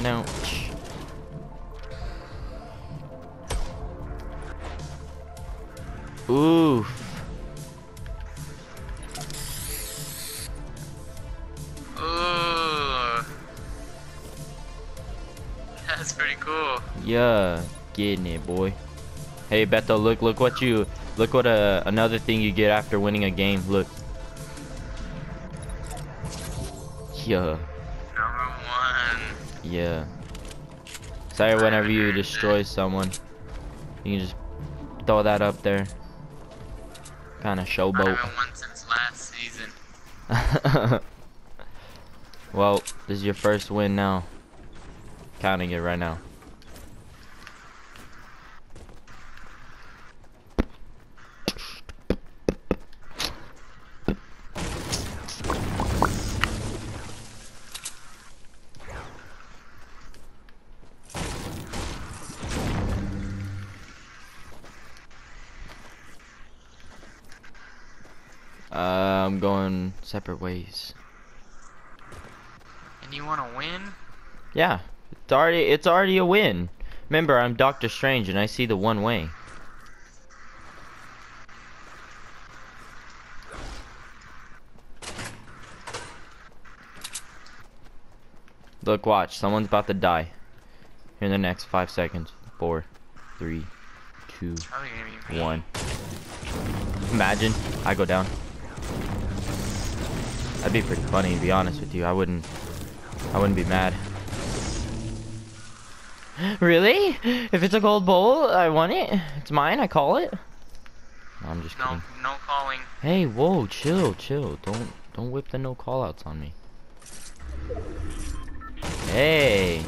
find out. Oof. Ooh. That's pretty cool. Yeah, getting it, boy. Hey, Beto, look, look what you, look what uh, another thing you get after winning a game. Look. Yeah. Yeah. Sorry, whenever you destroy someone, you can just throw that up there. Kind of showboat. won since last season. well, this is your first win now. Counting it right now. Uh, I'm going separate ways. And you want to win? Yeah, it's already it's already a win. Remember, I'm Doctor Strange and I see the one way. Look, watch. Someone's about to die. Here in the next five seconds. Four, three, two, It's probably gonna be me. one. Imagine I go down. That'd be pretty funny, to be honest with you. I wouldn't. I wouldn't be mad. Really? If it's a gold bowl, I want it. It's mine. I call it. No, I'm just No, kidding. no calling. Hey, whoa, chill, chill. Don't don't whip the no callouts on me. Hey,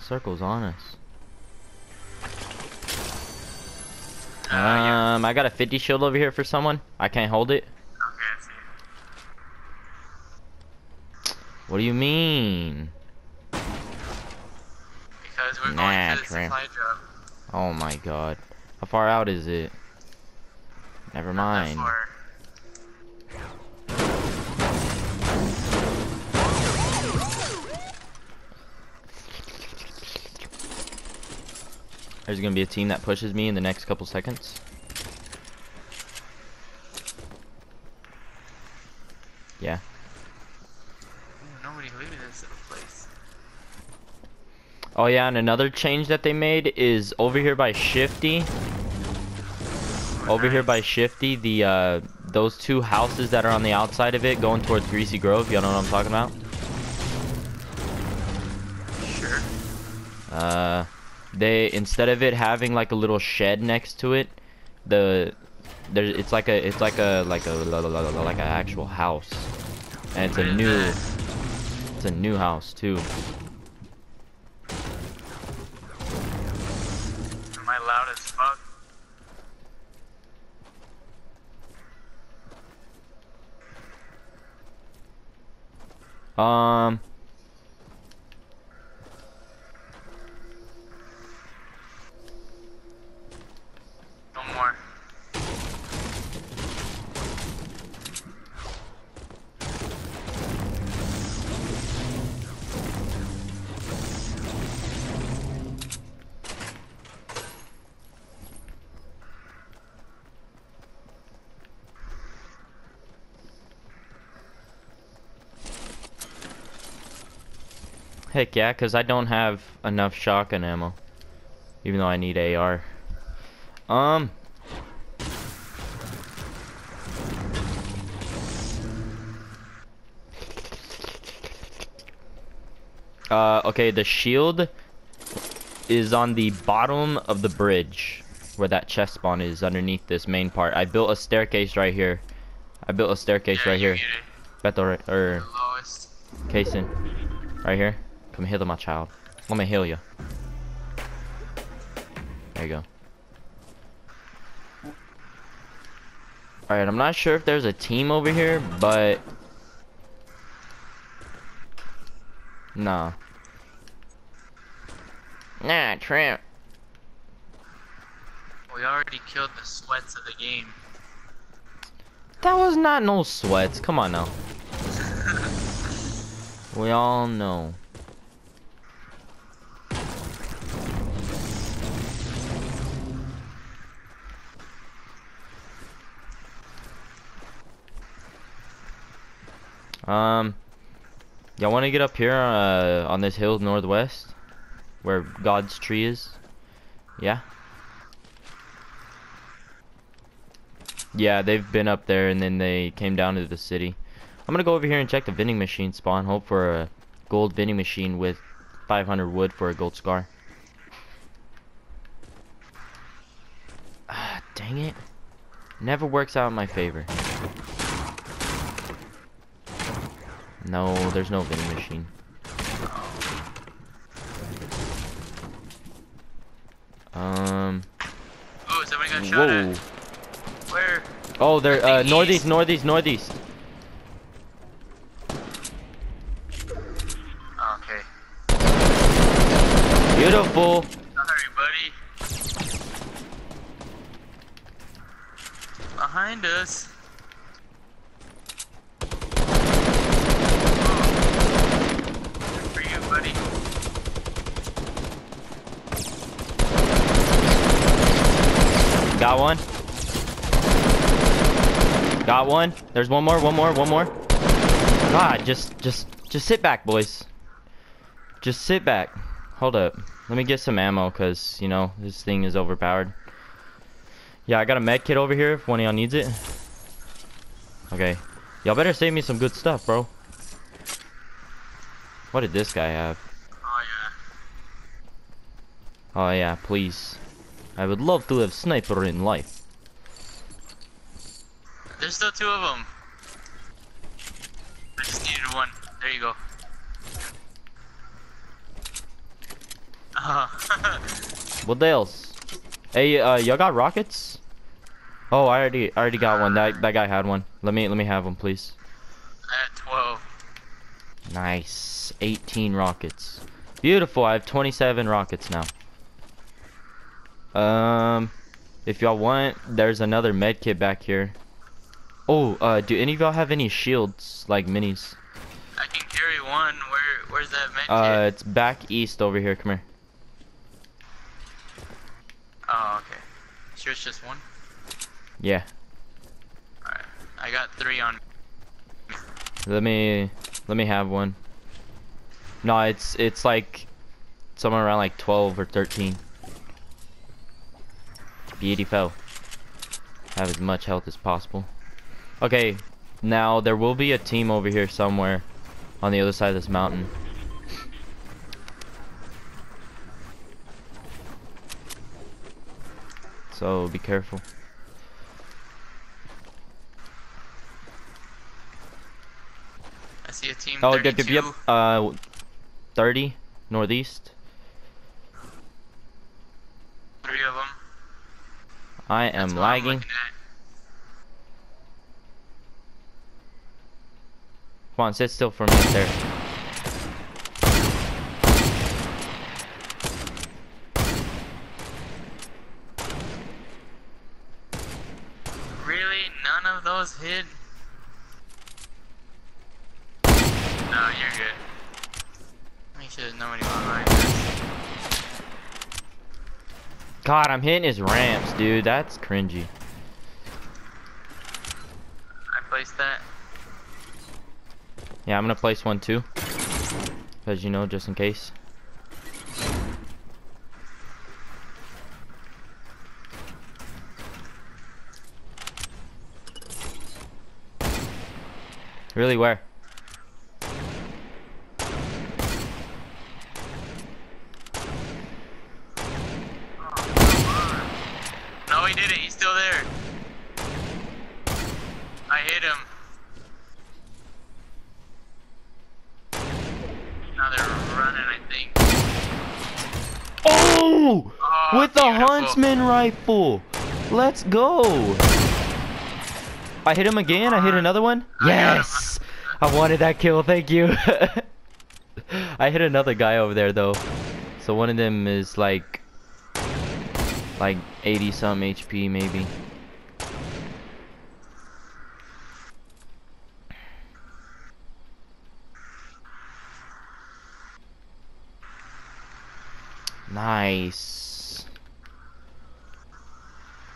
circle's on us. Uh. Um, I got a 50 shield over here for someone. I can't hold it. Okay, I see. What do you mean? Because we're Nah, going to the supply drop. Oh my god. How far out is it? Never mind. There's gonna be a team that pushes me in the next couple seconds. Yeah. Ooh, Nobody leaving this little place. Oh yeah, and another change that they made is over here by Shifty. Over here by. Shifty, the uh, those two houses that are on the outside of it, going towards Greasy Grove. Y'all know what I'm talking about? Sure. Uh, they instead of it having like a little shed next to it, the there it's like a it's like a like a like an actual house, and it's a new it's a new house too. Am I loud as fuck? Um, heck yeah, cause I don't have enough shotgun ammo, even though I need AR. Um. Uh, okay, the shield is on the bottom of the bridge where that chest spawn is underneath this main part. I built a staircase right here. I built a staircase Yeah, right here. Beto, or. Kason, right here. Come heal my child. Let me heal you. There you go. Alright, I'm not sure if there's a team over here, but... Nah. Nah, Tramp. We already killed the sweats of the game. That was not no sweats. Come on now. We all know. Um, y'all want to get up here uh, on this hill northwest, where God's tree is? Yeah. Yeah, they've been up there and then they came down to the city. I'm gonna go over here and check the vending machine spawn. Hope for a gold vending machine with 500 wood for a gold scar. Ah, dang it. Never works out in my favor. No, there's no vending machine. Um. Oh, somebody got shot Whoa. at. Where? Oh, they're uh, northeast, east. northeast, northeast. Okay. Beautiful. Sorry, buddy. Behind us. Oh. Good for you, buddy. Got one. Got one. There's one more, one more, one more. God, just, just, just sit back, boys. Just sit back. Hold up. Let me get some ammo, cause you know this thing is overpowered. Yeah, I got a med kit over here if one of y'all needs it. Okay. Y'all better save me some good stuff, bro. What did this guy have? Oh yeah. Oh yeah, please. I would love to have sniper in life. There's still two of them. I just needed one. There you go. Oh. What else? Hey, uh, y'all got rockets? Oh, I already, I already got one. That that guy had one. Let me, let me have one, please. I had 12. Nice. 18 rockets. Beautiful. I have 27 rockets now. Um, if y'all want, there's another med kit back here. Oh, uh, do any of y'all have any shields like minis? I can carry one. Where? Where's that med Uh, kit? it's back east over here. Come here. Oh, okay. Sure, it's just one. Yeah. Alright. I got three on. Let me, let me have one. No, it's it's like somewhere around like 12 or 13. Beautiful. Have as much health as possible. Okay, now there will be a team over here somewhere on the other side of this mountain. So be careful. I see a team. Oh, 32. yep, yep, yep. Uh, 30 northeast. Three of them. I am That's lagging. Come on, sit still for a minute there. Really? None of those hit? No, you're good. Make sure there's nobody behind us. God, I'm hitting his ramps, dude. That's cringy. I placed that. Yeah, I'm gonna place one too. Cause you know, just in case. Really, where? No, he didn't. He's still there. I hit him. Now they're running, I think. Oh! Oh, With the beautiful. Rifle! Let's go! I hit him again. I hit another one. Yes! I wanted that kill. Thank you. I hit another guy over there though. So one of them is like like 80 some HP maybe. Nice.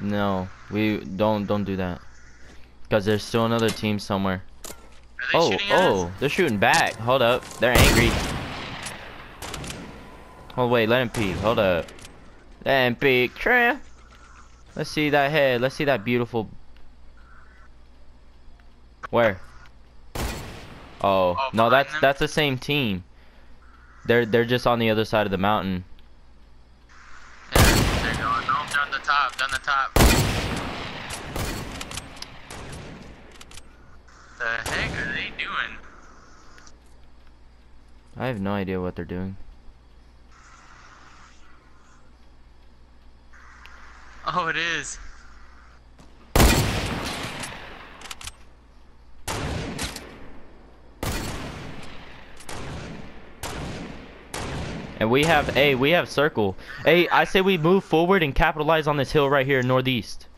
No, we don't don't do that. Cause there's still another team somewhere. Oh, oh, they're shooting back. Hold up. They're angry. Oh, wait, let him peek. Hold up. Let him peek. Tram. Let's see that head. Let's see that beautiful. Where? Oh, Oh, no, that's that's the same team. They're they're just on the other side of the mountain. Yeah, they're going. No, they're on the top. They're the top. The heck are they doing? I have no idea what they're doing. Oh, it is. And we have, hey, we have circle. Hey, I say we move forward and capitalize on this hill right here, northeast.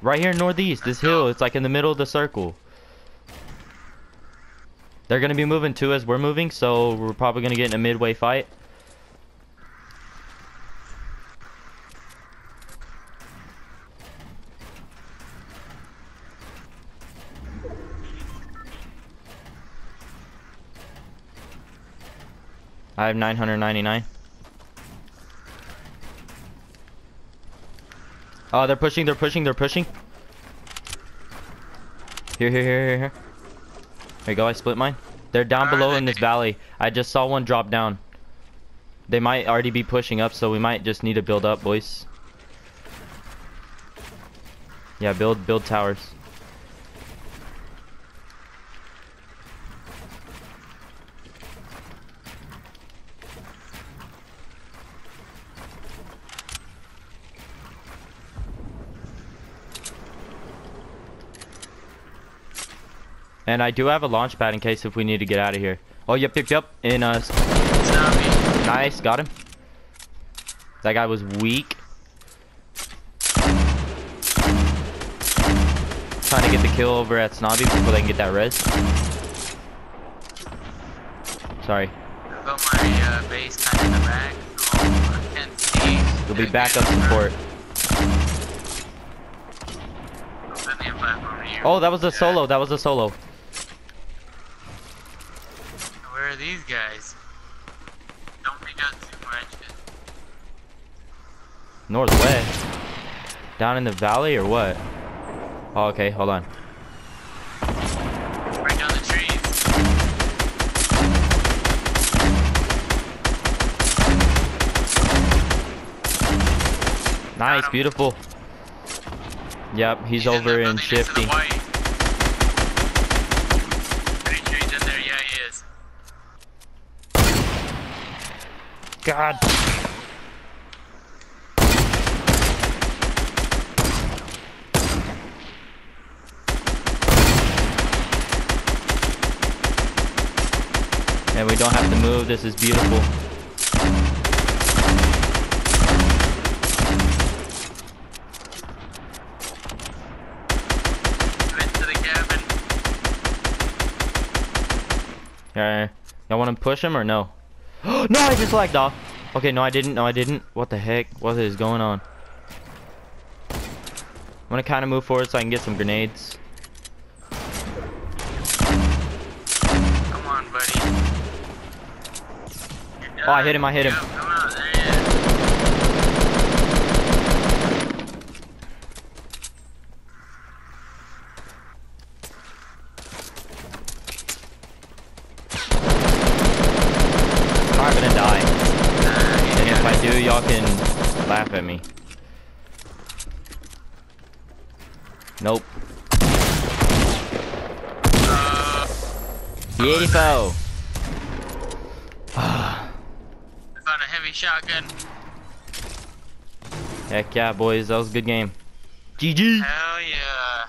Right here, northeast. This hill, it's like in the middle of the circle. They're gonna be moving too as we're moving, so we're probably gonna get in a midway fight. I have 999. Oh, they're pushing, they're pushing, they're pushing. Here, here, here, here, here. There you go, I split mine. They're down below in this valley. I just saw one drop down. They might already be pushing up, so we might just need to build up, boys. Yeah, build, build towers. And I do have a launch pad in case if we need to get out of here. Oh, yep, yep, yep. In uh, It's nice, got him. That guy was weak. Trying to get the kill over at Snobby before they can get that res. Sorry, I built my uh, base kind of in the back. Oh, I can't see. you'll be get it support. Send the platform to you. Oh, that was a solo. That was a solo. Where are these guys? Don't out too much. Northwest. Down in the valley or what? Oh, okay, hold on. Break down the trees. Nice, beautiful. Yep, he's, in the over building in next to the shifty. white. Pretty sure he's in there. Yeah, he is. God. And we don't have to move. This is beautiful. Uh, y'all want to push him or no? no, I just lagged off. Okay, no, I didn't. No, I didn't. What the heck? What is going on? I'm gonna kind of move forward so I can get some grenades. Come on, buddy. Oh, I hit him, I hit him. Yep, come on, there he is. I'm not gonna die. Nah, he's And if got I it. Do, y'all can laugh at me. Nope. Uh, Beautiful. I found a heavy shotgun. Heck yeah, boys. That was a good game. GG. Hell yeah.